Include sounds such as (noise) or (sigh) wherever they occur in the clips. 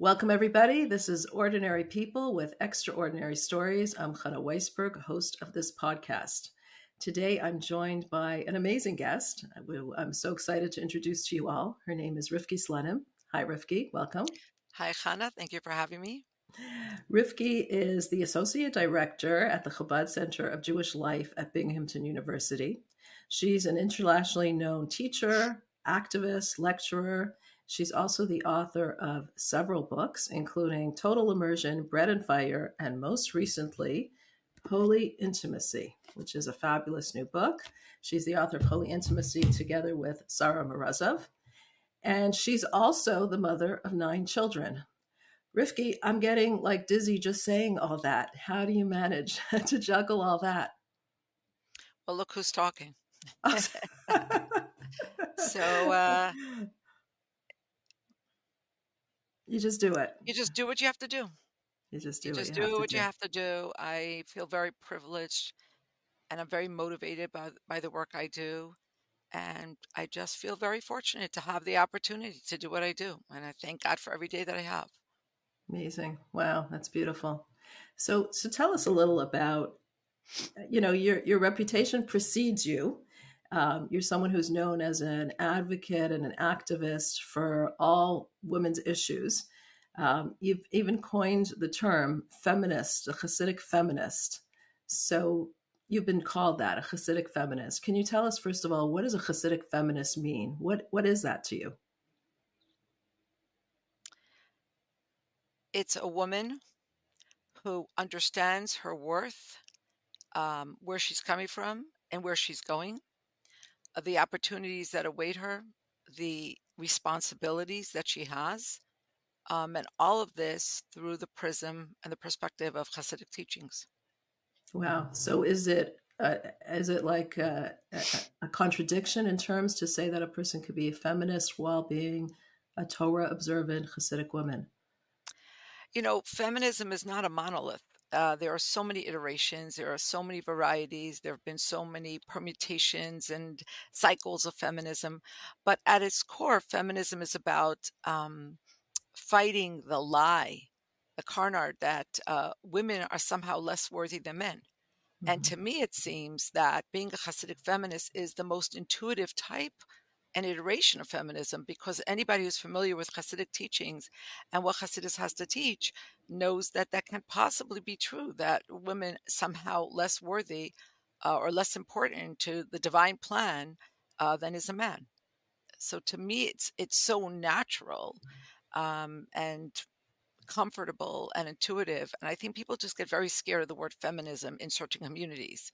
Welcome, everybody. This is Ordinary People with Extraordinary Stories. I'm Chana Weisberg, host of this podcast. Today, I'm joined by an amazing guest. I'm so excited to introduce to you all. Her name is Rivki Slonim. Hi, Rivki. Welcome. Hi, Chana. Thank you for having me. Rivki is the Associate Director at the Chabad Center of Jewish Life at Binghamton University. She's an internationally known teacher, activist, lecturer. She's also the author of several books, including Total Immersion, Bread and Fire, and most recently, Holy Intimacy, which is a fabulous new book. She's the author of Holy Intimacy together with Sarah Morozow. And she's also the mother of nine children. Rivki, I'm getting like dizzy just saying all that. How do you manage (laughs) to juggle all that? Well, look who's talking. (laughs) so, uh, you just do it. You just do what you have to do. You just do you just do what you have to do. I feel very privileged and I'm very motivated by by the work I do. And I just feel very fortunate to have the opportunity to do what I do. And I thank God for every day that I have. Amazing. Wow, that's beautiful. So so tell us a little about you know your your reputation precedes you. Um, you're someone who's known as an advocate and an activist for all women's issues. Um, you've even coined the term feminist, a Hasidic feminist. So you've been called that, a Hasidic feminist. Can you tell us, first of all, what does a Hasidic feminist mean? What What is that to you? It's a woman who understands her worth, um, where she's coming from, and where she's going, uh, the opportunities that await her, the responsibilities that she has, um, and all of this through the prism and the perspective of Hasidic teachings. Wow. So is it uh, is it like a, a, a, contradiction in terms to say that a person could be a feminist while being a Torah observant Hasidic woman? You know, feminism is not a monolith. Uh, there are so many iterations, there are so many varieties, there have been so many permutations and cycles of feminism. But at its core, feminism is about um, fighting the lie, the canard that uh, women are somehow less worthy than men. Mm-hmm. And to me, it seems that being a Hasidic feminist is the most intuitive type and iteration of feminism because anybody who's familiar with Hasidic teachings and what Hasidus has to teach knows that that can possibly be true, that women somehow less worthy uh, or less important to the divine plan uh, than is a man. So to me, it's it's so natural um, and comfortable and intuitive. And I think people just get very scared of the word feminism in certain communities.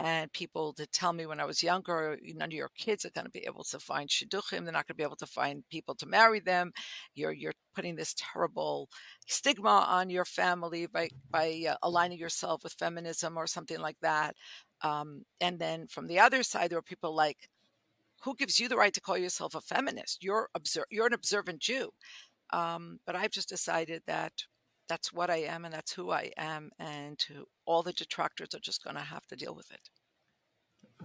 And people to tell me when I was younger, none of your kids are going to be able to find shidduchim. They're not going to be able to find people to marry them. You're you're putting this terrible stigma on your family by by uh, aligning yourself with feminism or something like that. Um, and then from the other side, there are people like, "Who gives you the right to call yourself a feminist? You're obser- you're an observant Jew." Um, but I've just decided that that's what I am and that's who I am, and to, all the detractors are just going to have to deal with it.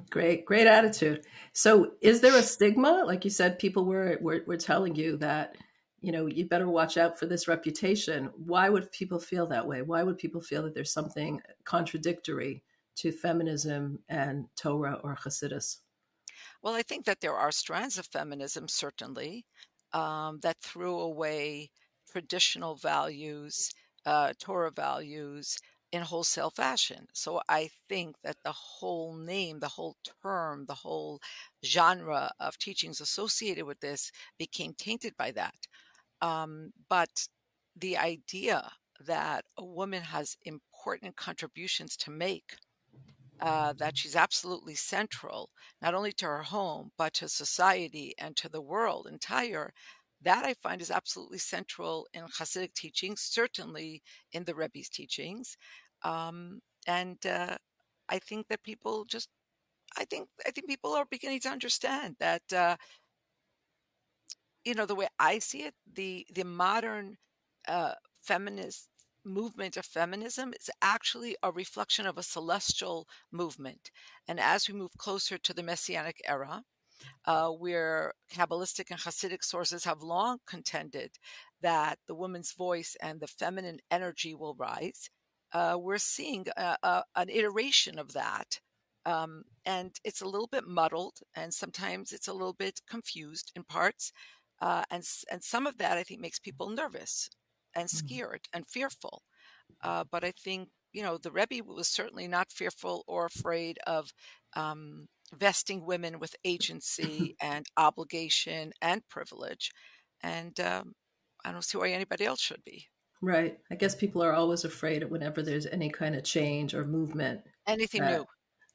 Great, great attitude. So, is there a stigma? Like you said, people were, were were telling you that you know you better watch out for this reputation. Why would people feel that way? Why would people feel that there's something contradictory to feminism and Torah or Hasidus? Well, I think that there are strands of feminism, certainly, um, that threw away traditional values, uh, Torah values in wholesale fashion. So I think that the whole name, the whole term, the whole genre of teachings associated with this became tainted by that. Um, but the idea that a woman has important contributions to make uh, that she's absolutely central, not only to her home, but to society and to the world entire. That I find is absolutely central in Hasidic teachings, certainly in the Rebbe's teachings. Um, and uh, I think that people just, I think, I think people are beginning to understand that, uh, you know, the way I see it, the the modern uh, feminist movement of feminism is actually a reflection of a celestial movement. And as we move closer to the Messianic era, uh, where Kabbalistic and Hasidic sources have long contended that the woman's voice and the feminine energy will rise, uh, we're seeing a, a, an iteration of that. Um, and it's a little bit muddled, and sometimes it's a little bit confused in parts. Uh, and and some of that I think makes people nervous and mm-hmm. scared and fearful. Uh, but I think you know the Rebbe was certainly not fearful or afraid of um, vesting women with agency (coughs) and obligation and privilege. And um, I don't see why anybody else should be. Right. I guess people are always afraid whenever there's any kind of change or movement. Anything new.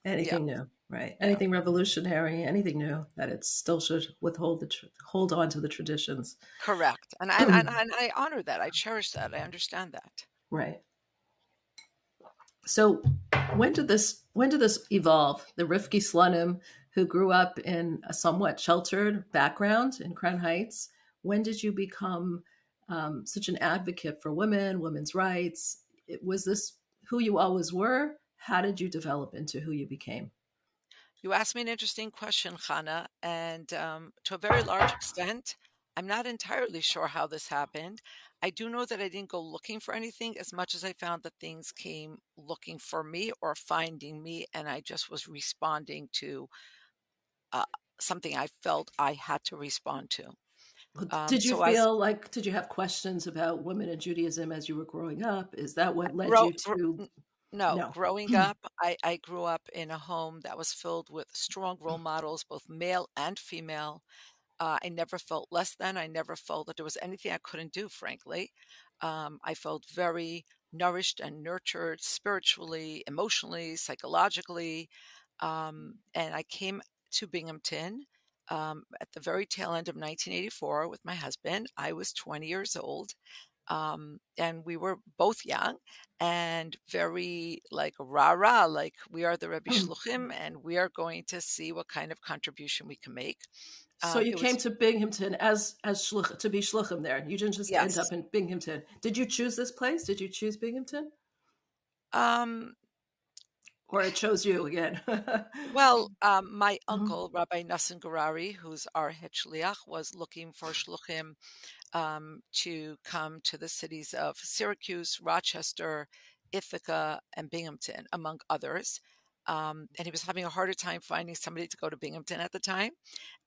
Anything yeah. new. Right. Yeah. Anything revolutionary, anything new, that it still should withhold the tr- hold on to the traditions. Correct. And I, and, (coughs) and I honor that. I cherish that. I understand that. Right. So when did this when did this evolve? The Rivki Slonim, who grew up in a somewhat sheltered background in Crown Heights, when did you become um, such an advocate for women, women's rights? It, was this who you always were? How did you develop into who you became? You asked me an interesting question, Chana, and um, to a very large extent, I'm not entirely sure how this happened. I do know that I didn't go looking for anything as much as I found that things came looking for me or finding me, and I just was responding to uh, something I felt I had to respond to. Um, did you so feel like, did you have questions about women in Judaism as you were growing up? Is that what led grow, you to? No, no. growing up, I, I grew up in a home that was filled with strong role (clears throat) models, both male and female. Uh, I never felt less than. I never felt that there was anything I couldn't do, frankly. Um, I felt very nourished and nurtured spiritually, emotionally, psychologically. Um, and I came to Binghamton um, at the very tail end of 1984 with my husband. I was 20 years old. Um, and we were both young and very like rah rah, like we are the Rebbe mm. Shluchim and we are going to see what kind of contribution we can make. So um, you came was, to Binghamton as as shluch, to be shluchim there. You didn't just yes. end up in Binghamton. Did you choose this place? Did you choose Binghamton? Um, or it chose you again. (laughs) well, um, my mm-hmm. uncle Rabbi Nosson Gurary, who's our head shliach, was looking for shluchim um, to come to the cities of Syracuse, Rochester, Ithaca, and Binghamton, among others. Um, and he was having a harder time finding somebody to go to Binghamton at the time.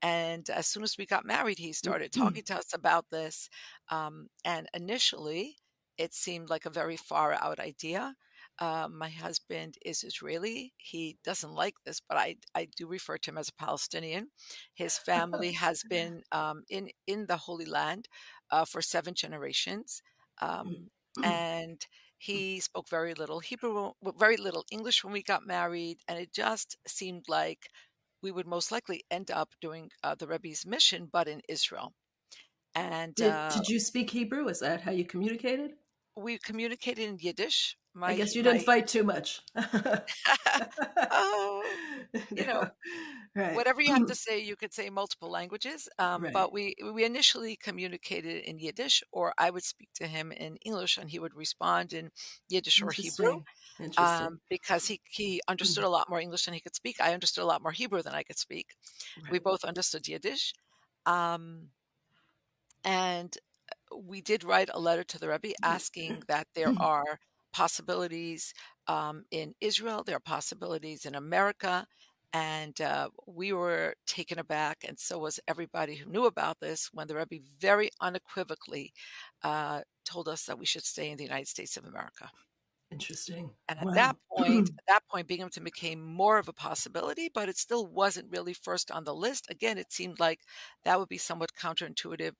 And as soon as we got married, he started mm-hmm. talking to us about this. Um, and initially, it seemed like a very far out idea. Uh, my husband is Israeli. He doesn't like this, but I, I do refer to him as a Palestinian. His (laughs) family has been um, in, in the Holy Land uh, for seven generations. Um, mm. (clears throat) and. He spoke very little Hebrew, very little English when we got married, and it just seemed like we would most likely end up doing uh, the Rebbe's mission, but in Israel. And did, uh, did you speak Hebrew? Is that how you communicated? We communicated in Yiddish. My, I guess you didn't fight too much. (laughs) oh, you know, right. whatever you have to (clears throat) say, you could say multiple languages. Um, right. But we we initially communicated in Yiddish, or I would speak to him in English, and he would respond in Yiddish or Hebrew. Um, because he he understood a lot more English than he could speak. I understood a lot more Hebrew than I could speak. Right. We both understood Yiddish, um, and we did write a letter to the Rebbe asking (clears throat) that there are possibilities um, in Israel, there are possibilities in America. And uh, we were taken aback, and so was everybody who knew about this when the Rebbe very unequivocally uh, told us that we should stay in the United States of America. Interesting. And at wow. that point, (clears throat) at that point, Binghamton became more of a possibility, but it still wasn't really first on the list. Again, it seemed like that would be somewhat counterintuitive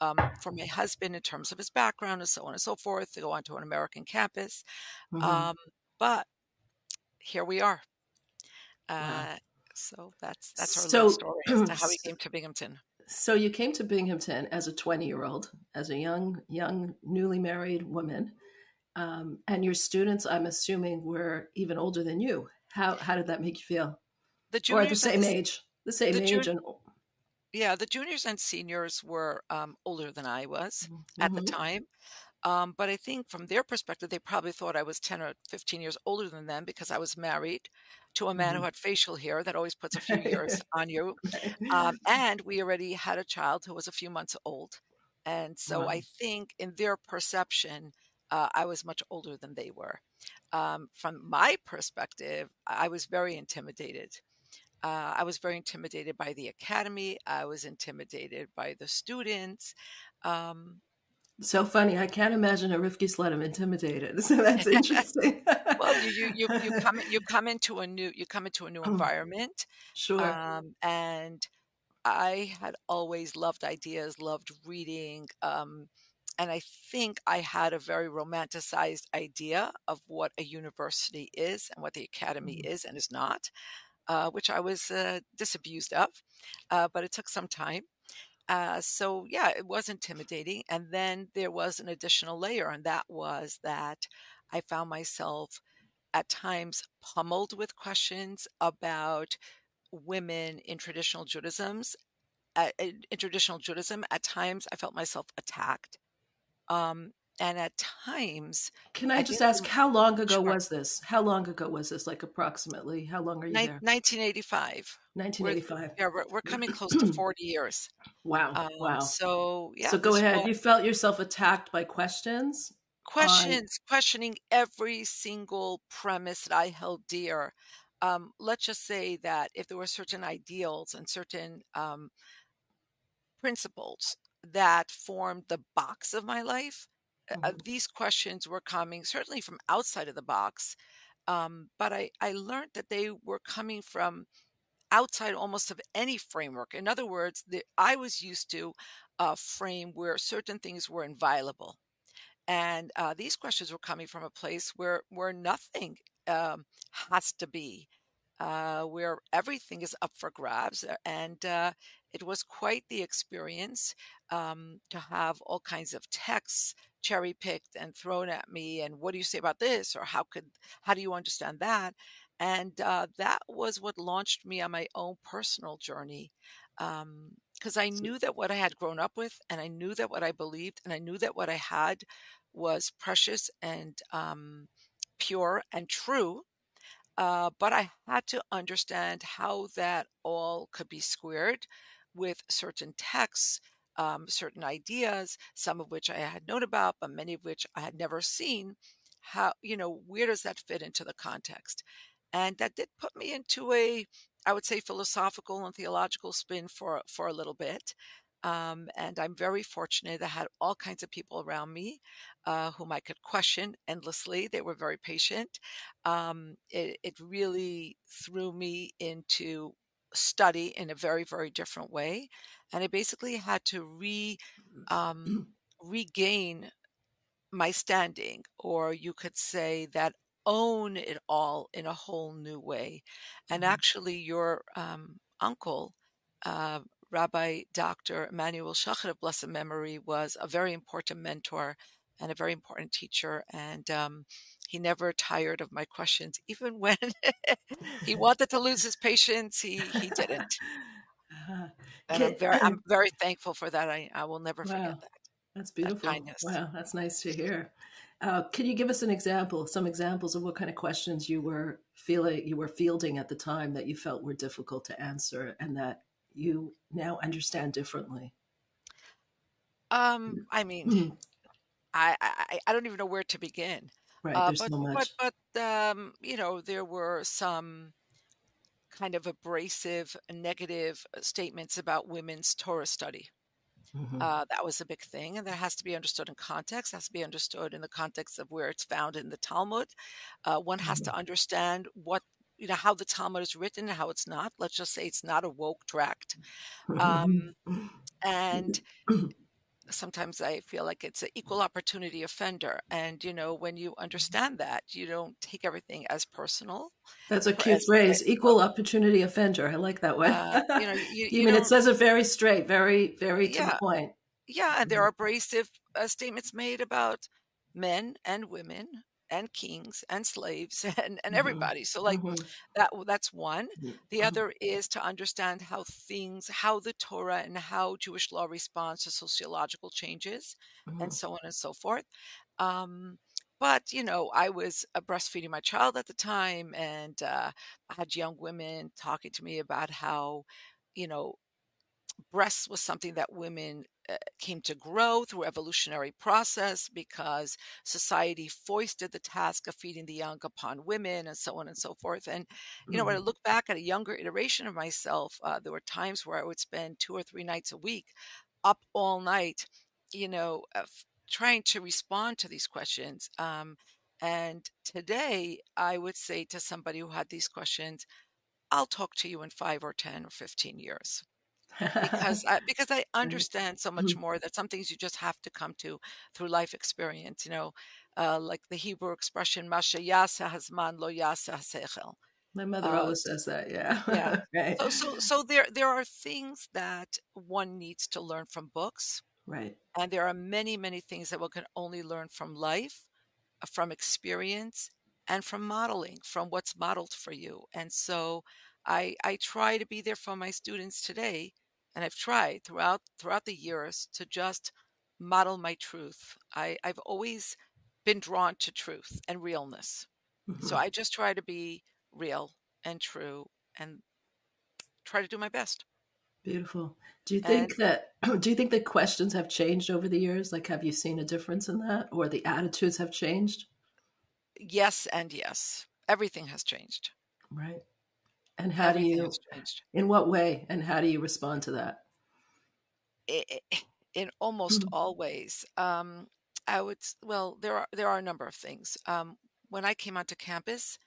um, for my husband in terms of his background and so on and so forth to go onto an American campus. Mm-hmm. Um, but here we are. Uh, wow. So that's that's our so, story as to how we (clears throat) came to Binghamton. So you came to Binghamton as a 20 year old, as a young, young, newly married woman. Um, and your students, I'm assuming, were even older than you. How how did that make you feel? The juniors or the same age, the same the age, and yeah, the juniors and seniors were um, older than I was mm-hmm. at the mm-hmm. time. Um, but I think from their perspective, they probably thought I was 10 or 15 years older than them because I was married to a man who Mhm. had facial hair that always puts a few (laughs) years on you. Um, and we already had a child who was a few months old. And so I Wow. think in their perception, uh, I was much older than they were. Um, from my perspective, I was very intimidated. Uh, I was very intimidated by the academy. I was intimidated by the students. Um, So funny. I can't imagine a Rivki Slonim intimidated. (laughs) So that's (laughs) interesting. well, you you you you (laughs) come you come into a new you come into a new environment, Sure. um, and I had always loved ideas, loved reading, um, and I think I had a very romanticized idea of what a university is and what the academy Mhm. is and is not, uh, which I was uh, disabused of, uh, but it took some time. Uh, so yeah, it was intimidating. And then there was an additional layer, and that was that I found myself at times pummeled with questions about women in traditional Judaism's uh, in, traditional Judaism. At times, I felt myself attacked, um, and at times, Can I I just ask how long ago sure, was this? How long ago was this? Like approximately? How long are you there? 1985. We're 1985. yeah, we're, we're coming close to (clears throat) 40 years. Wow. Um, Wow. so yeah, So go ahead. was You felt yourself attacked by questions on questions, questioning every single premise that I held dear. Um, let's just say that if there were certain ideals and certain um, principles that formed the box of my life, uh, uh, these questions were coming certainly from outside of the box. Um, but I, I learned that they were coming from outside almost of any framework. In other words, the, I was used to a frame where certain things were inviolable and uh, these questions were coming from a place where where nothing um, has to be uh, where everything is up for grabs and uh, it was quite the experience um, to have all kinds of texts cherry picked and thrown at me and what do you say about this or how could how do you understand that and uh, that was what launched me on my own personal journey because I knew that what I had grown up with, and I knew that what I believed, and I knew that what I had was precious and um, pure and true. Uh, but I had to understand how that all could be squared with certain texts, um, certain ideas, some of which I had known about, but many of which I had never seen. How, you know, where does that fit into the context? And that did put me into a, I would say, philosophical and theological spin for for a little bit. Um, and I'm very fortunate. I had all kinds of people around me uh, whom I could question endlessly. They were very patient. Um, it, it really threw me into study in a very, very different way. And I basically had to re um, regain my standing, or you could say that own it all in a whole new way. And Mhm. actually, your um, uncle, uh, Rabbi Dr. Immanuel Schochet of blessed memory, was a very important mentor and a very important teacher. And um, he never tired of my questions, even (laughs) when (laughs) he wanted to lose his patience. He he didn't, (laughs) and I'm very (clears throat) I'm very thankful for that. I I will never Wow. forget that. That's beautiful. kindness. Wow, that's nice to hear. Uh, can you give us an example, some examples of what kind of questions you were feeling you were fielding at the time that you felt were difficult to answer and that you now understand differently? Um, I mean, Mhm. I, I I don't even know where to begin. Right, Uh, there's but so but but um, you know, there were some kind of abrasive, negative uh, statements about women's Torah study. Mhm. Uh, that was a big thing, and that has to be understood in context. Has to be understood in the context of where it's found in the Talmud. Uh, one has to understand what you know how the Talmud is written and how it's not. Let's just say it's not a woke tract, (laughs) um, (laughs) and (clears throat) sometimes I feel like it's an equal opportunity offender. And, you know, when you understand that, you don't take everything as personal. That's a cute as phrase, critical. (laughs) equal opportunity offender. I like that one. Uh, you know, you, (laughs) you you mean it says it very straight, very, very to the point. yeah, and there are abrasive uh, statements made about men and women and kings and slaves (laughs) and, and Mhm. everybody. So like Mhm. that that's one. The mhm. other is to understand how things, how the Torah and how Jewish law responds to sociological changes and Mhm. so on and so forth. Um, but you know, I was uh, breastfeeding my child at the time, and uh, I had young women talking to me about how, you know, breasts was something that women uh, came to grow through evolutionary process because society foisted the task of feeding the young upon women and so on and so forth and you know when i Mhm. look back at a younger iteration of myself uh, there were times where i would spend two or three nights a week up all night you know uh, f- trying to respond to these questions um, and today i would say to somebody who had these questions i'll talk to you in five or ten or 15 years because I because I (laughs) understand so much Mhm. more that some things you just have to come to through life experience, you know, uh, like the Hebrew expression "Masha yasa hazman lo yasa hasechel." My mother Uh, always says that, yeah. yeah. (laughs) Right. So so so there there are things that one needs to learn from books, Right. and there are many many things that one can only learn from life uh, from experience and from modeling from what's modeled for you and so i i try to be there for my students today and i've tried throughout throughout the years to just model my truth i i've always been drawn to truth and realness so Mhm. i just try to be real and true and try to do my best Beautiful. Do you and think that (clears throat) do you think the questions have changed over the years? Like, have you seen a difference in that, or the attitudes have changed? yes and yes everything has changed Right. And how do you, in what way, and how do you respond to that? in almost Mhm. all ways. Um, I would well, there are there are a number of things. Um, when I came onto campus,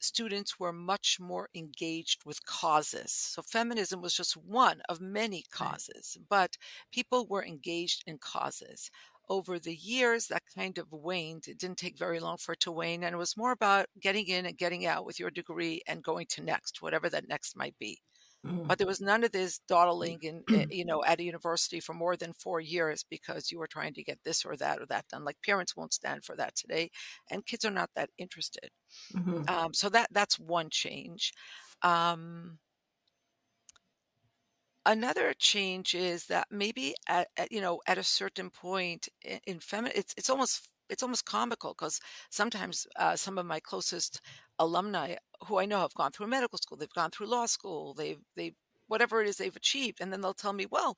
students were much more engaged with causes. So feminism was just one of many causes, but people were engaged in causes. Over the years, that kind of waned. It didn't take very long for it to wane, and it was more about getting in and getting out with your degree and going to next, whatever that next might be. Mhm. But there was none of this dawdling in, eh, (clears throat) you know, at a university for more than four years because you were trying to get this or that or that done. Like parents won't stand for that today, and kids are not that interested. Mhm. Um, so that that's one change. Um, another change is that maybe at, at you know at a certain point in, in feminine, it's it's almost it's almost comical because sometimes uh, some of my closest alumni who I know have gone through medical school, they've gone through law school, they've they whatever it is they've achieved, and then they'll tell me, well,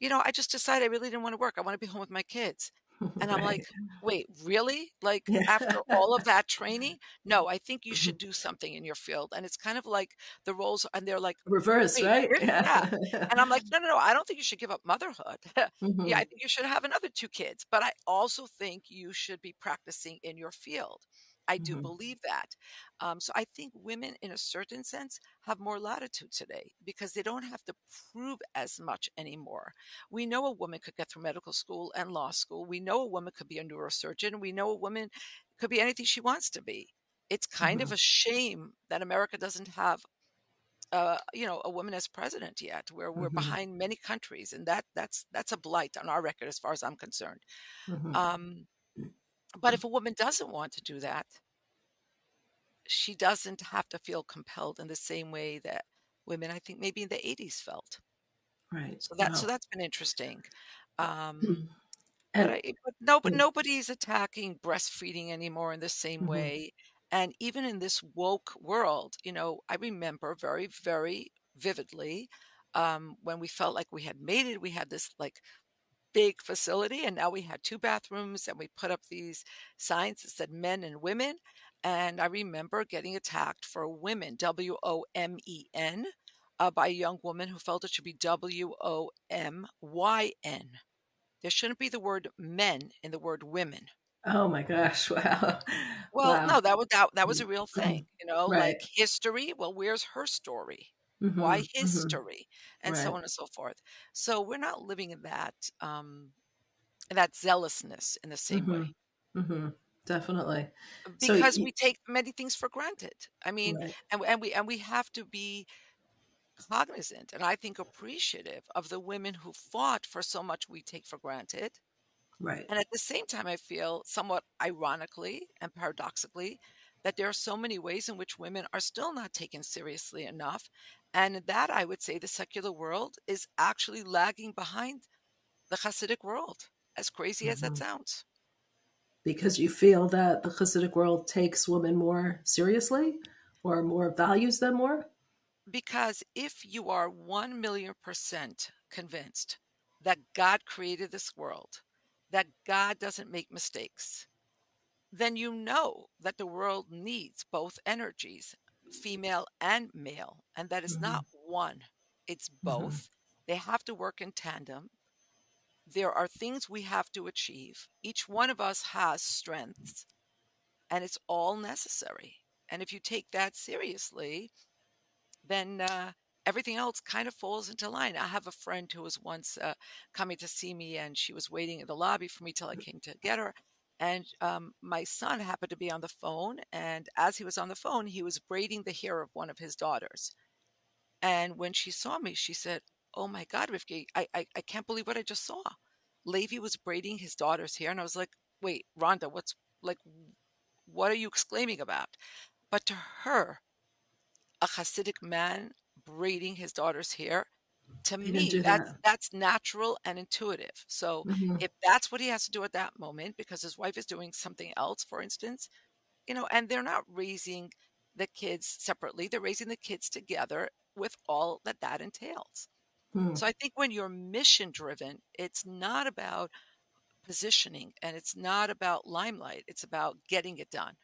you know, I just decided I really didn't want to work. I want to be home with my kids. And I'm like, (laughs) wait, really? Like Yeah. after all of that training? No, I think you should do something in your field. And it's kind of like the roles, and they're like, Reverse, wait, right? yeah. Yeah. And I'm (laughs) like, no, no, no, I don't think you should give up motherhood. (laughs) yeah, I Mhm. think you should have another two kids. But I also think you should be practicing in your field. I do Mhm. believe that. Um, so I think women, in a certain sense, have more latitude today because they don't have to prove as much anymore. We know a woman could get through medical school and law school. We know a woman could be a neurosurgeon. We know a woman could be anything she wants to be. It's kind of Mhm. a shame that America doesn't have uh, you know, a woman as president yet. Where we're Mhm. behind many countries, and that that's that's a blight on our record as far as I'm concerned. Mhm. Um, but if a woman doesn't want to do that, she doesn't have to feel compelled in the same way that women, I think, maybe in the 80s felt. Right. So that so Wow. that's been interesting. Um, but And I but no, but mm, nobody's attacking breastfeeding anymore in the same mhm. way. And even in this woke world, you know, I remember very, very vividly um, when we felt like we had made it. We had this like big facility, and now we had two bathrooms, and we put up these signs that said men and women. And I remember getting attacked for women, W O M E N, uh, by a young woman who felt it should be W O M Y N. There shouldn't be the word men in the word women. Oh my gosh. (laughs) Wow. Well, Wow. no, that was that, that was a Mm, real mhm. thing, you know, Right. like history. Well, where's her story? Why Mhm. Mhm. history? And so on and so forth. So we're not living in that um, in that zealousness in the same way Mhm. Mhm. Definitely. So because y we take many things for granted. I mean, right. and and we and we have to be cognizant and I think appreciative of the women who fought for so much we take for granted Right. And at the same time, I feel somewhat ironically and paradoxically that there are so many ways in which women are still not taken seriously enough. And that I would say the secular world is actually lagging behind the Hasidic world, as crazy mm-hmm. as that mm-hmm. sounds. Because you feel that the Hasidic world takes women more seriously or more values them more? Because if you are 1 million percent convinced that God created this world, that God doesn't make mistakes, then you know that the world needs both energies, female and male, and that is mm-hmm. not one, it's mm-hmm. both. Mm-hmm. They have to work in tandem. There are things we have to achieve. Each one of us has strengths, and it's all necessary. And if you take that seriously, then uh, everything else kind of falls into line. I have a friend who was once uh, coming to see me, and she was waiting in the lobby for me till I came to get her. And um, my son happened to be on the phone, and as he was on the phone, he was braiding the hair of one of his daughters. And when she saw me, she said, "Oh my God, Rivki, I, I I can't believe what I just saw. Levi was braiding his daughter's hair." And I was like, "Wait, Rhonda, what's like? What are you exclaiming about?" But to her, a Hasidic man braiding his daughter's hair to me that's that. that's natural and intuitive so mm-hmm. if that's what he has to do at that moment because his wife is doing something else for instance you know and they're not raising the kids separately they're raising the kids together with all that that entails mm. so i think when you're mission driven it's not about positioning and it's not about limelight it's about getting it done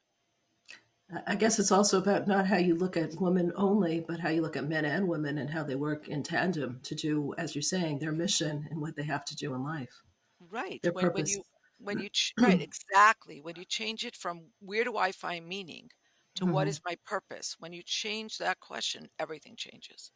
I guess it's also about not how you look at women only, but how you look at men and women and how they work in tandem to do, as you're saying, their mission and what they have to do in life. Right. Their when, purpose. When you, when you ch- (clears throat) right, exactly. When you change it from where do I find meaning to mm-hmm. what is my purpose, when you change that question, everything changes.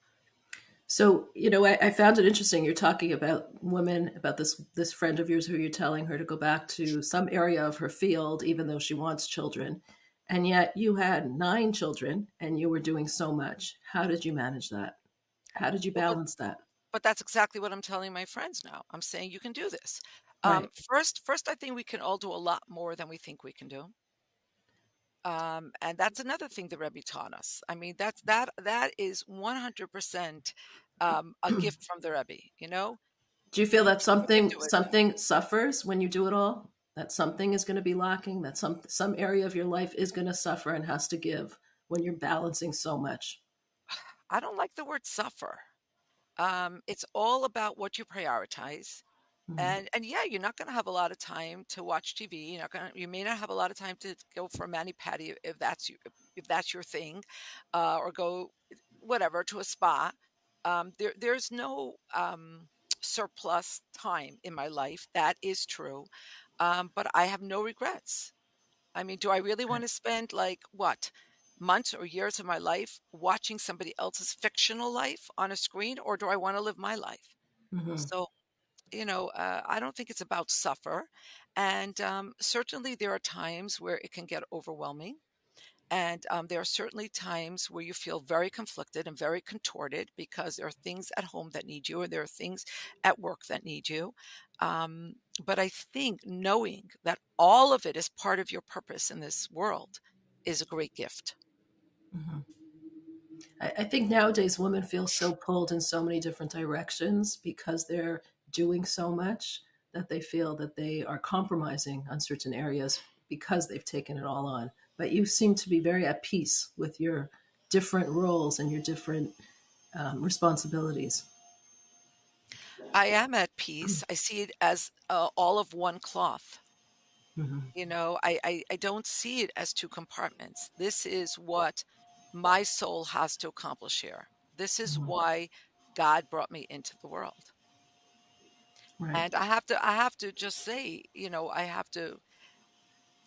So, you know, I, I, found it interesting. You're talking about women, about this this friend of yours who you're telling her to go back to some area of her field, even though she wants children and yet you had nine children and you were doing so much. How did you manage that? How did you balance that? But that's exactly what I'm telling my friends now. I'm saying you can do this. Um, right. Um, first, first, I think we can all do a lot more than we think we can do. Um, and that's another thing the Rebbe taught us. I mean, that's that that is 100% um, a gift (clears throat) from the Rebbe. You know. Do you feel that something something suffers when you do it all? That something is going to be lacking, that some some area of your life is going to suffer and has to give when you're balancing so much? I don't like the word suffer. Um, it's all about what you prioritize. Mm-hmm. And and yeah, you're not going to have a lot of time to watch TV. You're not going. You may not have a lot of time to go for a mani pedi if that's you, if that's your thing, uh, or go whatever to a spa. Um, there there's no um, surplus time in my life. That is true. Um, but I have no regrets. I mean, do I really want to spend like what months or years of my life watching somebody else's fictional life on a screen, or do I want to live my life? Mm-hmm. So, you know, uh, I don't think it's about suffer. And um, certainly there are times where it can get overwhelming. And um, there are certainly times where you feel very conflicted and very contorted because there are things at home that need you, or there are things at work that need you. Um, but I think knowing that all of it is part of your purpose in this world is a great gift. Mm-hmm. I, I think nowadays women feel so pulled in so many different directions because they're doing so much that they feel that they are compromising on certain areas because they've taken it all on but you seem to be very at peace with your different roles and your different um, responsibilities. I am at peace. I see it as uh, all of one cloth. Mm-hmm. You know, I, I, I don't see it as two compartments. This is what my soul has to accomplish here. This is mm-hmm. why God brought me into the world. Right. And I have to I have to just say, you know, I have to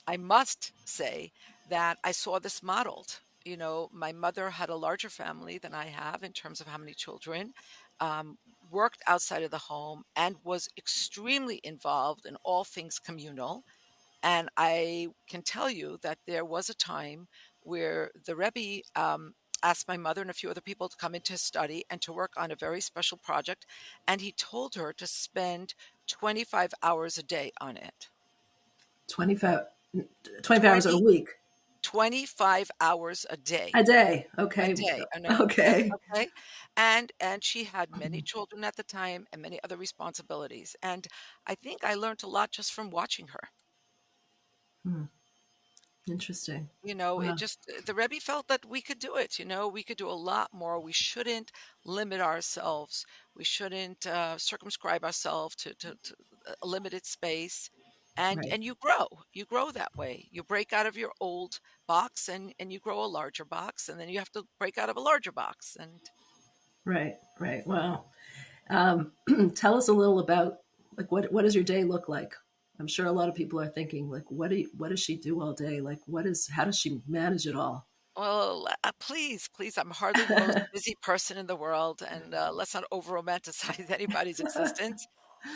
I must say that I saw this modeled. You know, my mother had a larger family than I have in terms of how many children, um, worked outside of the home, and was extremely involved in all things communal. And I can tell you that there was a time where the Rebbe um, asked my mother and a few other people to come into his study and to work on a very special project. And he told her to spend 25 hours a day on it. 25, 25 hours a week. 25 hours a day. A day. Okay. A day. (laughs) Okay. Okay. And and she had many children at the time and many other responsibilities. And I think I learned a lot just from watching her. Hmm. Interesting. You know, wow. it just the Rebbe felt that we could do it. You know, we could do a lot more. We shouldn't limit ourselves. We shouldn't uh, circumscribe ourselves to, to, to, a limited space. And right. and you grow. You grow that way. You break out of your old box and and you grow a larger box, and then you have to break out of a larger box. And right, right. Wow. Um, (clears throat) tell us a little about like what what does your day look like? I'm sure a lot of people are thinking, like, what do you, what does she do all day? Like, what is how does she manage it all? Well, uh, please, please, I'm hardly the most (laughs) busy person in the world, and uh, let's not over romanticize (laughs) anybody's (laughs) existence.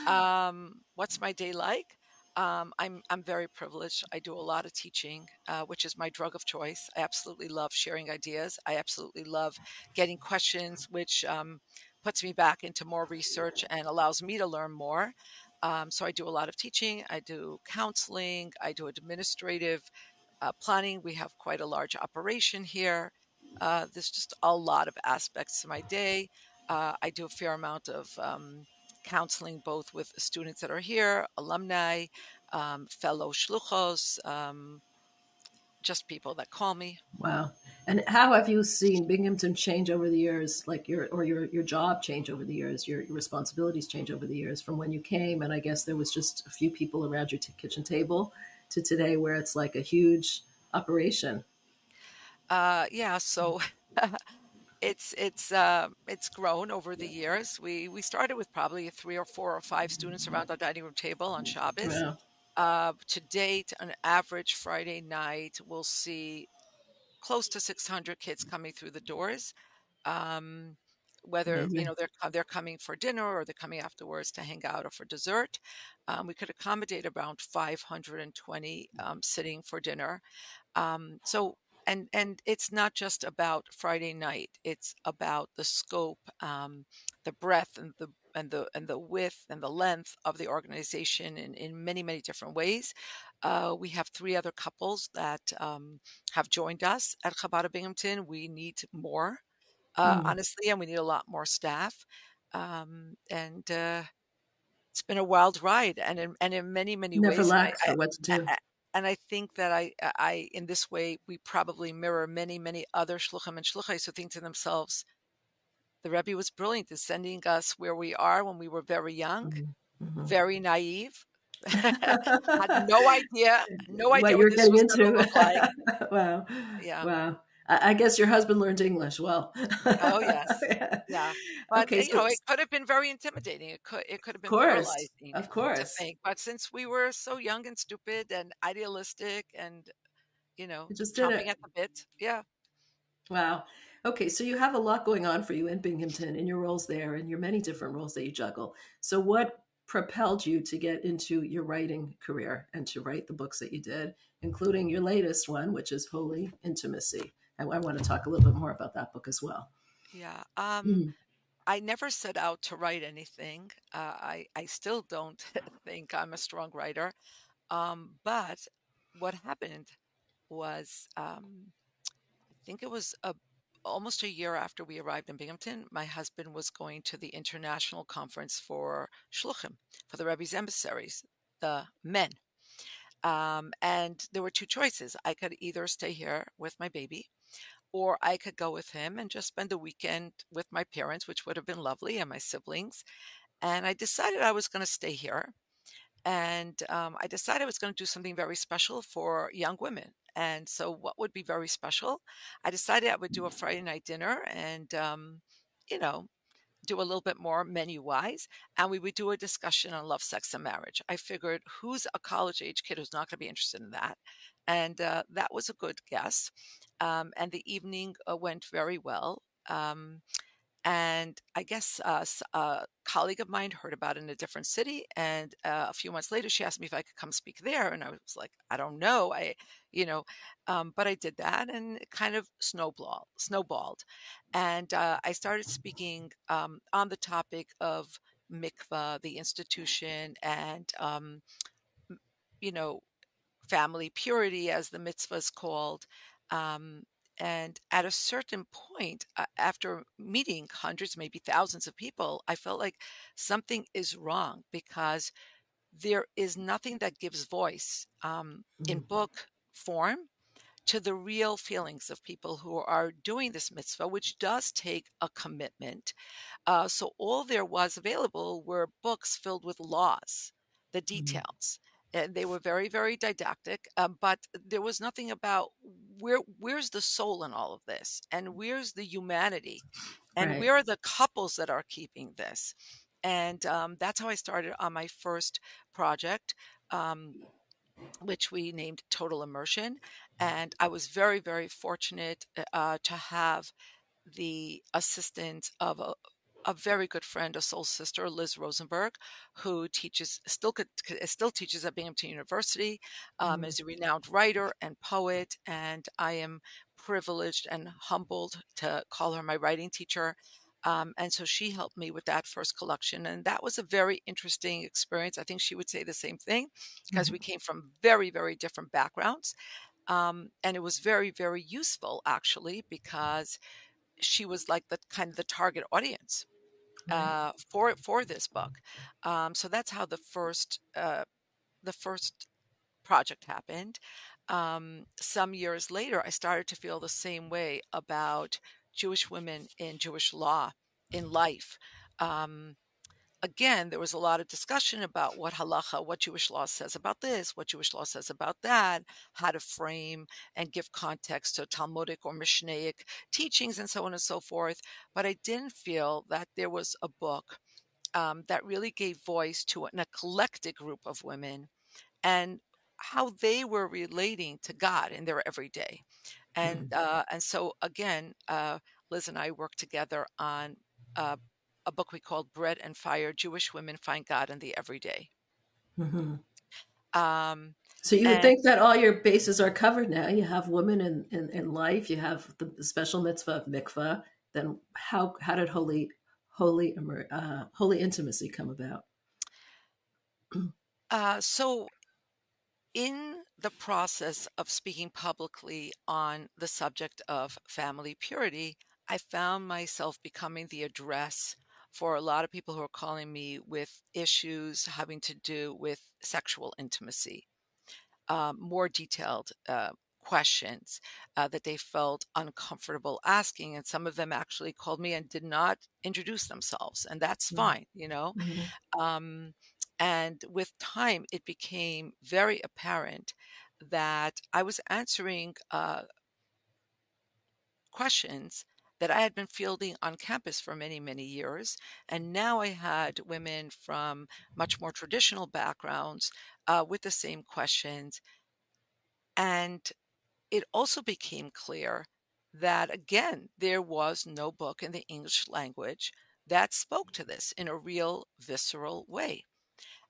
Um, what's my day like? Um, I'm I'm very privileged. I do a lot of teaching, uh, which is my drug of choice. I absolutely love sharing ideas. I absolutely love getting questions, which um, puts me back into more research and allows me to learn more. Um, so I do a lot of teaching, I do counseling, I do administrative uh, planning. We have quite a large operation here. Uh, there's just a lot of aspects to my day. Uh, I do a fair amount of um, counseling, both with students that are here, alumni, um, fellow shluchos, um, just people that call me. Wow. And how have you seen Binghamton change over the years, like your or your your job change over the years, your, your responsibilities change over the years from when you came, and I guess there was just a few people around your t- kitchen table, to today where it's like a huge operation. Uh, yeah. So. (laughs) it's it's uh, it's grown over the years. We we started with probably three or four or five students around our dining room table on Shabbos. Wow. Uh, to date, an average Friday night, we'll see close to 600 kids coming through the doors. Um, whether mm-hmm. you know they're they're coming for dinner or they're coming afterwards to hang out or for dessert, um, we could accommodate around 520 um, sitting for dinner. Um, so and and it's not just about Friday night; it's about the scope, um, the breadth, and the and the and the width and the length of the organization in, in many many different ways. Uh, we have three other couples that um, have joined us at Chabad of Binghamton. We need more, uh, mm. honestly, and we need a lot more staff. Um, and uh, it's been a wild ride, and in, and in many many Never ways, for what to do. I, and I think that I, I, in this way, we probably mirror many, many other shluchim and shluchais who think to themselves, the Rebbe was brilliant in sending us where we are when we were very young, mm-hmm. mm-hmm. very naive, (laughs) had (laughs) no idea, no idea what, you're getting into. Like. (laughs) wow. Yeah. Wow. I guess your husband learned English well. oh yes, (laughs) yeah. yeah. But okay, you so know, it could have been very intimidating. It could it could have been course, paralyzing. Of course, think. But since we were so young and stupid and idealistic and you know, just chomping at the bit, yeah. Wow. Okay, so you have a lot going on for you in Binghamton in your roles there and your many different roles that you juggle. So what propelled you to get into your writing career and to write the books that you did, including your latest one, which is Holy Intimacy. I, I want to talk a little bit more about that book as well. Yeah. Um, mm. I never set out to write anything. Uh, I, I still don't (laughs) think I'm a strong writer. Um, but what happened was, um, I think it was a almost a year after we arrived in Binghamton, my husband was going to the international conference for shluchim, for the Rebbe's emissaries, the men. Um, and there were two choices. I could either stay here with my baby, or I could go with him and just spend the weekend with my parents, which would have been lovely, and my siblings. And I decided I was going to stay here. And um, I decided I was going to do something very special for young women. And so, what would be very special? I decided I would do a Friday night dinner and, um, you know, do a little bit more menu wise. And we would do a discussion on love, sex, and marriage. I figured who's a college age kid who's not going to be interested in that? And uh, that was a good guess. Um, and the evening uh, went very well. Um, and I guess uh, a colleague of mine heard about it in a different city, and uh, a few months later, she asked me if I could come speak there, and I was like, I don't know, I, you know, um, but I did that, and it kind of snowballed, snowballed, and uh, I started speaking um, on the topic of mikvah, the institution, and um, you know, family purity, as the mitzvah is called. Um, and at a certain point, uh, after meeting hundreds, maybe thousands of people, I felt like something is wrong because there is nothing that gives voice um, mm. in book form to the real feelings of people who are doing this mitzvah, which does take a commitment. Uh, so all there was available were books filled with laws, the mm-hmm. details. And they were very, very didactic, uh, but there was nothing about where where's the soul in all of this, and where's the humanity, and right. where are the couples that are keeping this, and um, that's how I started on my first project. Um, which we named Total Immersion. And I was very, very fortunate uh, to have the assistance of a, a very good friend, a soul sister, Liz Rosenberg, who teaches still still teaches at Binghamton University, um, mm-hmm. is a renowned writer and poet, and I am privileged and humbled to call her my writing teacher. Um, and so she helped me with that first collection. And that was a very interesting experience. I think she would say the same thing because mm-hmm. we came from very, very different backgrounds. Um, and it was very, very useful actually because she was like the kind of the target audience uh, for for this book. Um, so that's how the first uh, the first project happened. Um, some years later, I started to feel the same way about Jewish women in Jewish law in life. Um, again, there was a lot of discussion about what halacha, what Jewish law says about this, what Jewish law says about that, how to frame and give context to Talmudic or Mishnaic teachings, and so on and so forth. But I didn't feel that there was a book um, that really gave voice to an eclectic group of women and how they were relating to God in their everyday. And mm-hmm. uh, and so again, uh, Liz and I worked together on uh, a book we called Bread and Fire Jewish Women Find God in the Everyday. Mm-hmm. Um, so you would and, think that all your bases are covered now. You have women in, in, in life, you have the, special mitzvah of mikvah. Then how how did holy holy uh, holy intimacy come about? Uh, so, in the process of speaking publicly on the subject of family purity, I found myself becoming the address for a lot of people who are calling me with issues having to do with sexual intimacy, um, more detailed uh, questions uh, that they felt uncomfortable asking. And some of them actually called me and did not introduce themselves, and that's mm-hmm. fine, you know. Mm-hmm. Um, and with time, it became very apparent that I was answering uh, questions that I had been fielding on campus for many, many years. And now I had women from much more traditional backgrounds uh, with the same questions. And it also became clear that, again, there was no book in the English language that spoke to this in a real, visceral way.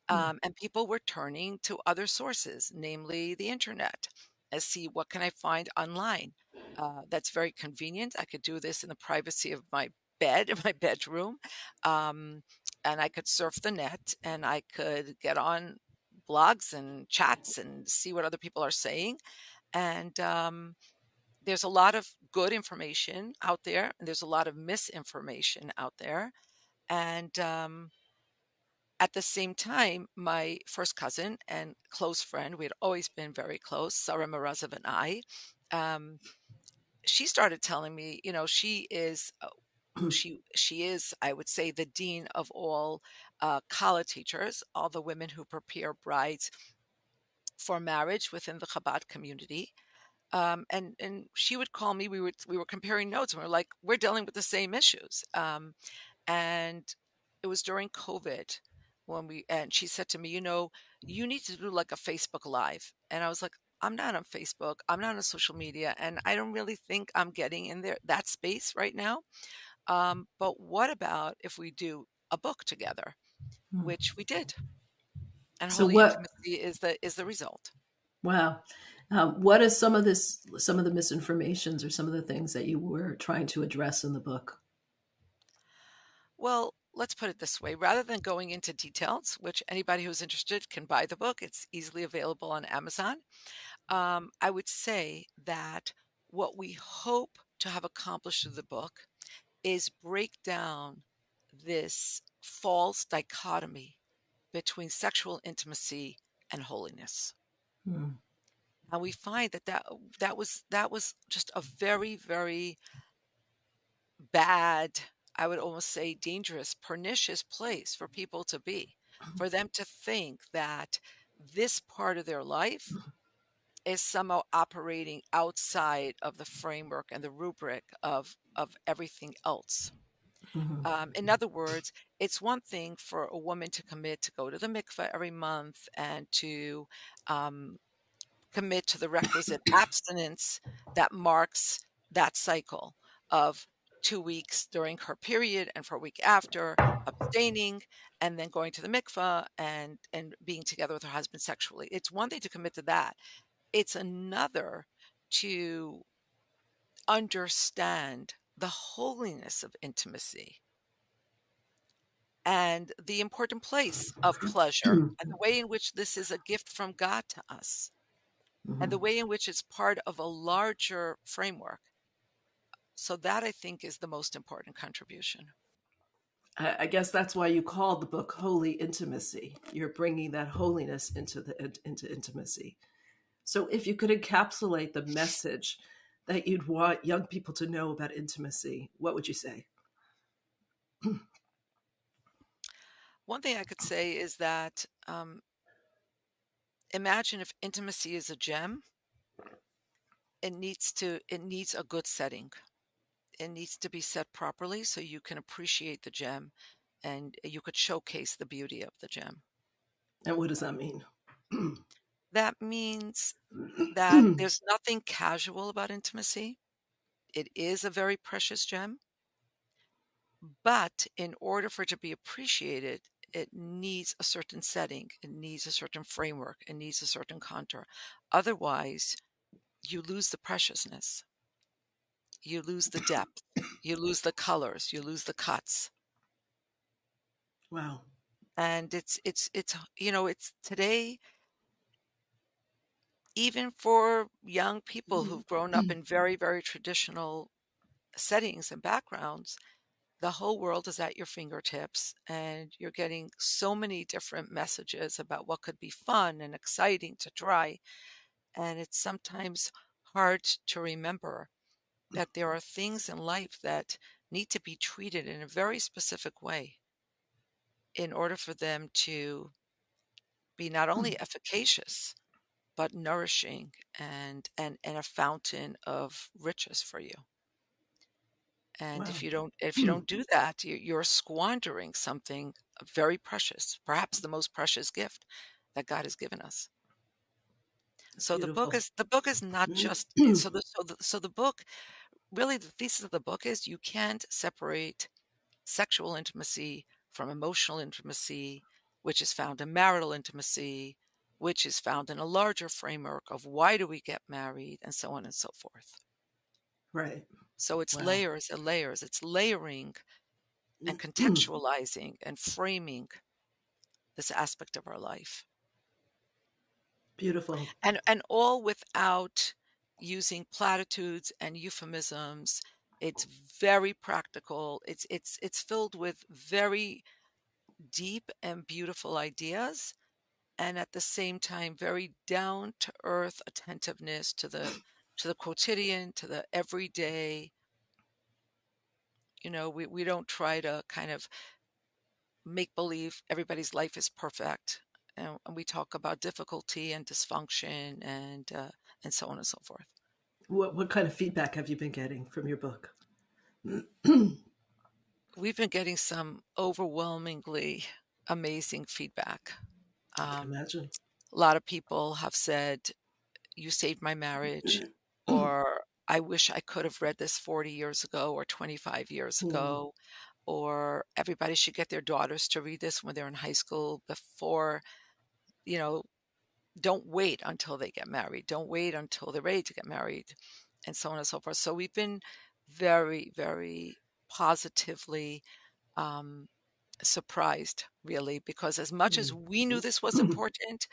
Hmm. Um, and people were turning to other sources, namely the internet, and see what can I find online. Uh, that's very convenient. I could do this in the privacy of my bed in (laughs) my bedroom, um, and I could surf the net, and I could get on blogs and chats and see what other people are saying. And um, there's a lot of good information out there, and there's a lot of misinformation out there. And um, at the same time, my first cousin and close friend, we had always been very close, Sarah Morozow and I, um, she started telling me, you know, she is uh, (clears throat) she she is, I would say, the dean of all uh, kala teachers, all the women who prepare brides for marriage within the Chabad community. Um, and and she would call me. We were we were comparing notes, and we are like, we're dealing with the same issues. Um, and it was during COVID when we and she said to me, you know, you need to do like a Facebook Live, and I was like, I'm not on Facebook. I'm not on social media, and I don't really think I'm getting in there that space right now. Um, but what about if we do a book together, hmm. which we did, and so Holy what, Intimacy is the is the result. Wow. Um, what is some of this some of the misinformations or some of the things that you were trying to address in the book well let's put it this way rather than going into details, which anybody who's interested can buy the book, it's easily available on Amazon. Um, I would say that what we hope to have accomplished through the book is break down this false dichotomy between sexual intimacy and holiness. Mm. And we find that, that that was that was just a very very bad I would almost say dangerous, pernicious place for people to be, mm-hmm. for them to think that this part of their life is somehow operating outside of the framework and the rubric of of everything else. Mm-hmm. Um, in other words, it's one thing for a woman to commit to go to the mikveh every month and to um, commit to the requisite abstinence that marks that cycle of two weeks during her period and for a week after, abstaining, and then going to the mikvah and and being together with her husband sexually. It's one thing to commit to that. It's another to understand the holiness of intimacy and the important place of pleasure (clears throat) and the way in which this is a gift from God to us and the mm-hmm. way in which it's part of a larger framework so that I think is the most important contribution. I guess that's why you called the book Holy Intimacy. You're bringing that holiness into the into intimacy. So if you could encapsulate the message that you'd want young people to know about intimacy, what would you say? One thing I could say is that um, imagine if intimacy is a gem, it needs to it needs a good setting it needs to be set properly so you can appreciate the gem and you could showcase the beauty of the gem. And what does that mean? (clears throat) that means that (clears throat) there's nothing casual about intimacy. It is a very precious gem. But in order for it to be appreciated, it needs a certain setting, it needs a certain framework, it needs a certain contour. Otherwise, you lose the preciousness you lose the depth, you lose the colors, you lose the cuts. Wow. And it's it's it's you know, it's today even for young people who've grown up in very very traditional settings and backgrounds, the whole world is at your fingertips and you're getting so many different messages about what could be fun and exciting to try and it's sometimes hard to remember that there are things in life that need to be treated in a very specific way in order for them to be not only mm. efficacious but nourishing and and and a fountain of riches for you and wow. if you don't if you don't hmm. do that you're squandering something very precious perhaps the most precious gift that god has given us so Beautiful. the book is the book is not just (clears throat) so the so the, so the book really the thesis of the book is you can't separate sexual intimacy from emotional intimacy, which is found in marital intimacy, which is found in a larger framework of why do we get married, and so on and so forth. Right. So it's wow. layers and layers. It's layering and mm, mm. contextualizing and framing this aspect of our life. Beautiful. And and all without using platitudes and euphemisms. It's very practical. It's it's it's filled with very deep and beautiful ideas and at the same time very down to earth attentiveness to the to the quotidian, to the everyday. You know, we, we don't try to kind of make believe everybody's life is perfect. And, and we talk about difficulty and dysfunction and uh, and so on and so forth. What what kind of feedback have you been getting from your book? We've been getting some overwhelmingly amazing feedback. Um, imagine. A lot of people have said, "You saved my marriage," (clears throat) or "I wish I could have read this 40 years ago or 25 years hmm. ago." Or everybody should get their daughters to read this when they're in high school before, you know, don't wait until they get married. Don't wait until they're ready to get married, and so on and so forth. So we've been very, very positively um, surprised really because as much as Mm. we knew this was important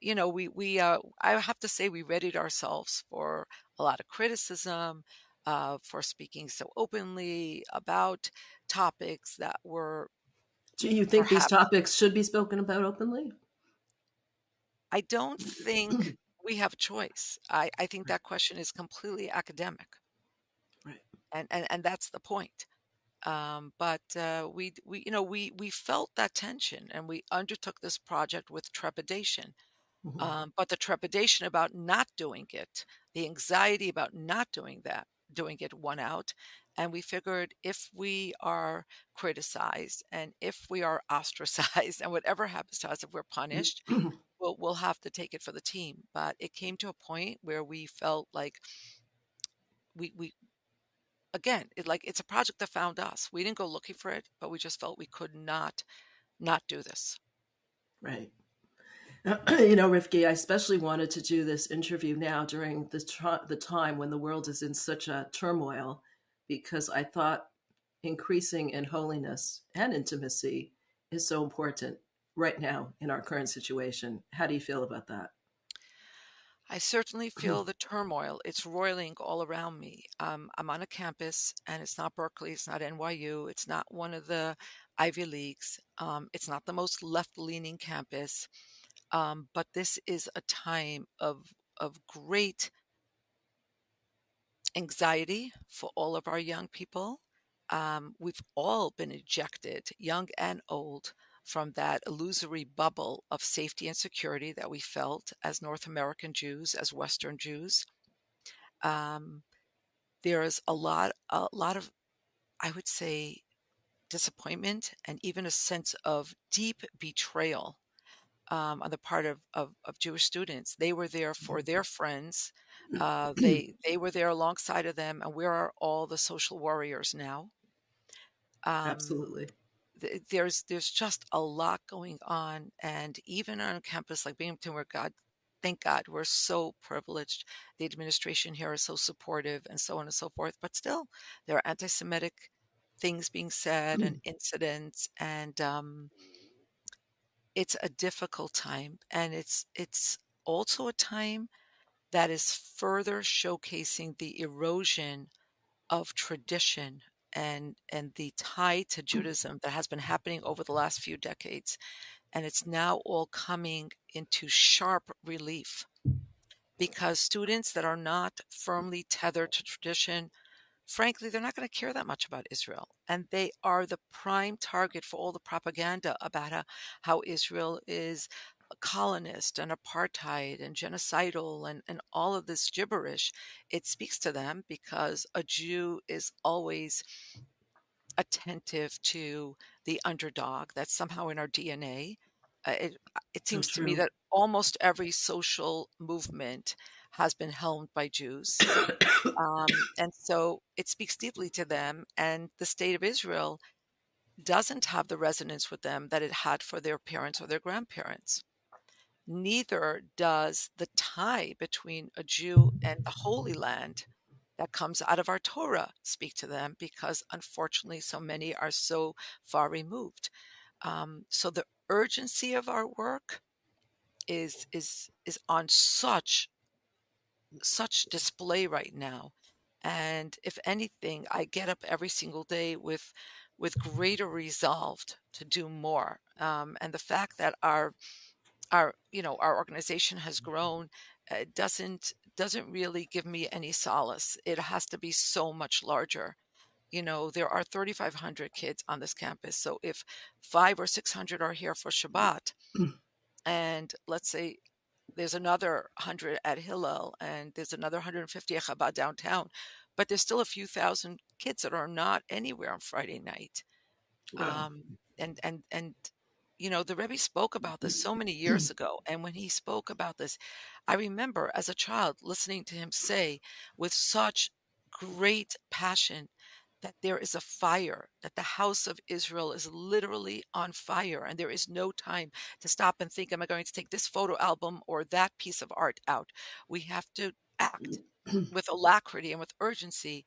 you know we we uh, i have to say we readied ourselves for a lot of criticism uh, for speaking so openly about topics that were Do you think these topics should be spoken about openly? i don't think (clears throat) we have a choice i i think that question is completely academic Right. and and, and that's the point um, but uh, we we you know we we felt that tension and we undertook this project with trepidation Mhm. um, but the trepidation about not doing it the anxiety about not doing that doing it won out and we figured if we are criticized and if we are (laughs) ostracized and whatever happens to us if we're punished (clears throat) we'll, we'll have to take it for the team but it came to a point where we felt like we we again it like it's a project that found us we didn't go looking for it but we just felt we could not not do this Right. (clears throat) you know, Rivki, I especially wanted to do this interview now during the, the time when the world is in such a turmoil because I thought increasing in holiness and intimacy is so important right now in our current situation. How do you feel about that? I certainly feel (clears throat) the turmoil. It's roiling all around me. Um, I'm on a campus, and it's not Berkeley, it's not NYU, it's not one of the Ivy Leagues, um, it's not the most left leaning campus. Um, but this is a time of of great anxiety for all of our young people. Um, we've all been ejected, young and old, from that illusory bubble of safety and security that we felt as North American Jews, as Western Jews. Um, there is a lot, a lot of, I would say, disappointment and even a sense of deep betrayal um, on the part of, of, of Jewish students. They were there for their friends. Uh, they (clears throat) they were there alongside of them, and where are all the social warriors now. Um, Absolutely. Th- there's there's just a lot going on, and even on campus like Binghamton, where God, thank God, we're so privileged. The administration here is so supportive, and so on and so forth. But still, there are anti-Semitic things being said and incidents, and um, it's a difficult time, and it's it's also a time that is further showcasing the erosion of tradition and and the tie to mm. Judaism that has been happening over the last few decades and it's now all coming into sharp relief because students that are not firmly tethered to tradition frankly they're not going to care that much about Israel and they are the prime target for all the propaganda about how, how Israel is colonist and apartheid and genocidal and, and all of this gibberish it speaks to them because a Jew is always attentive to the underdog that's somehow in our DNA. Uh, it, it So seems to me that almost every social movement has been helmed by Jews. Um, (coughs) and so it speaks deeply to them. And the state of Israel doesn't have the resonance with them that it had for their parents or their grandparents. Neither does the tie between a Jew and the Holy Land that comes out of our Torah speak to them because unfortunately so many are so far removed. Um, so the urgency of our work is is is on such such display right now. And if anything, I get up every single day with with greater resolve to do more. Um, and the fact that our our you know our organization has grown uh, doesn't doesn't really give me any solace. It has to be so much larger. You know, there are 3,500 kids on this campus. So if five or 600 are here for Shabbat, and let's say there's another 100 at Hillel, and there's another 150 at Chabad downtown, but there's still a few thousand kids that are not anywhere on Friday night. Wow. Um, and and and you know, the Rebbe spoke about this so many years mm. ago. And when he spoke about this, I remember as a child listening to him say with such great passion that there is a fire, that the house of Israel is literally on fire, and there is no time to stop and think, Am I going to take this photo album or that piece of art out? We have to act mm. with alacrity and with urgency.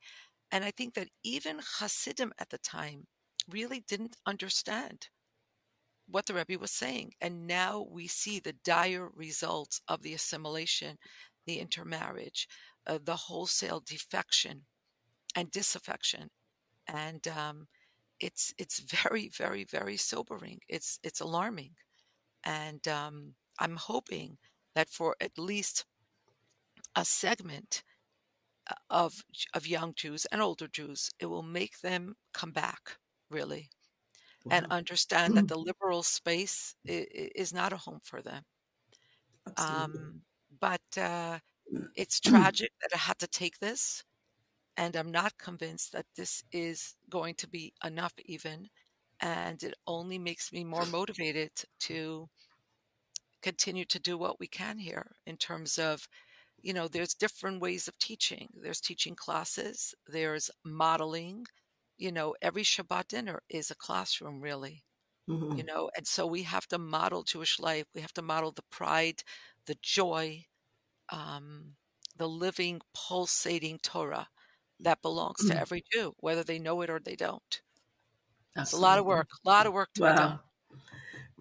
And I think that even Hasidim at the time really didn't understand what the Rebbe was saying. And now we see the dire results of the assimilation, the intermarriage, uh, the wholesale defection and disaffection. And um, it's it's (laughs) very, very, very sobering. It's it's alarming. And um, I'm hoping that for at least a segment uh, of of young Jews and older Jews, it will make them come back really. And understand that the (clears throat) liberal space is, not a home for them. Um, but uh, it's (clears throat) tragic that I had to take this, and I'm not convinced that this is going to be enough, even. And it only makes me more motivated to continue to do what we can here in terms of you know there's different ways of teaching there's teaching classes there's modeling you know every shabbat dinner is a classroom really mm-hmm. you know and so we have to model jewish life we have to model the pride the joy um, the living pulsating torah that belongs mm-hmm. to every jew whether they know it or they don't Absolutely. it's a lot of work a lot of work to wow. be done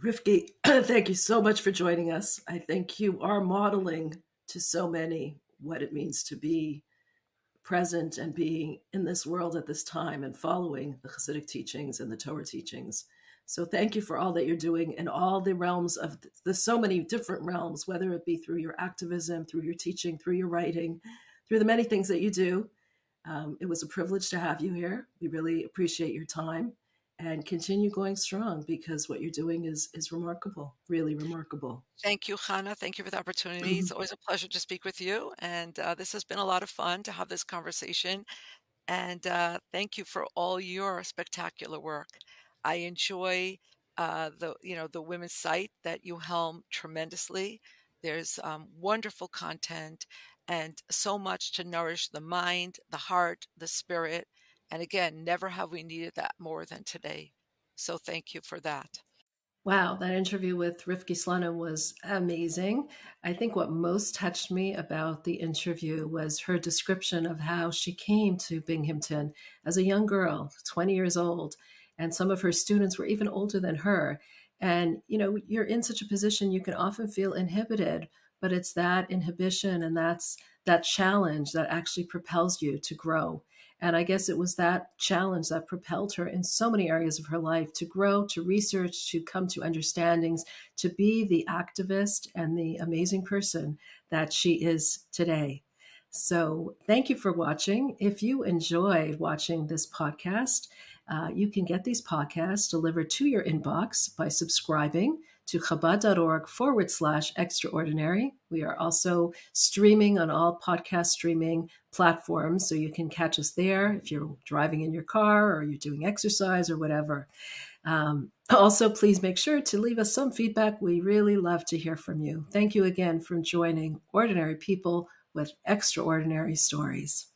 Rivki, (clears throat) thank you so much for joining us. I think you are modeling to so many what it means to be present and being in this world at this time and following the Hasidic teachings and the Torah teachings. So thank you for all that you're doing in all the realms of the so many different realms, whether it be through your activism, through your teaching, through your writing, through the many things that you do. Um, it was a privilege to have you here. We really appreciate your time and continue going strong because what you're doing is is remarkable, really remarkable. Thank you, Hannah. Thank you for the opportunity. Mm-hmm. It's always a pleasure to speak with you, and uh, this has been a lot of fun to have this conversation. And uh, thank you for all your spectacular work. I enjoy uh, the you know the women's site that you helm tremendously. There's um, wonderful content and so much to nourish the mind, the heart, the spirit and again, never have we needed that more than today. So thank you for that. Wow, that interview with Rivki Slonim was amazing. I think what most touched me about the interview was her description of how she came to Binghamton as a young girl, 20 years old, and some of her students were even older than her. And, you know, you're in such a position you can often feel inhibited, but it's that inhibition and that's that challenge that actually propels you to grow. And I guess it was that challenge that propelled her in so many areas of her life to grow, to research, to come to understandings, to be the activist and the amazing person that she is today. So, thank you for watching. If you enjoyed watching this podcast, uh, you can get these podcasts delivered to your inbox by subscribing to chabad.org forward slash extraordinary. We are also streaming on all podcast streaming platforms, so you can catch us there if you're driving in your car or you're doing exercise or whatever. Um, also, please make sure to leave us some feedback. We really love to hear from you. Thank you again for joining Ordinary People with Extraordinary Stories.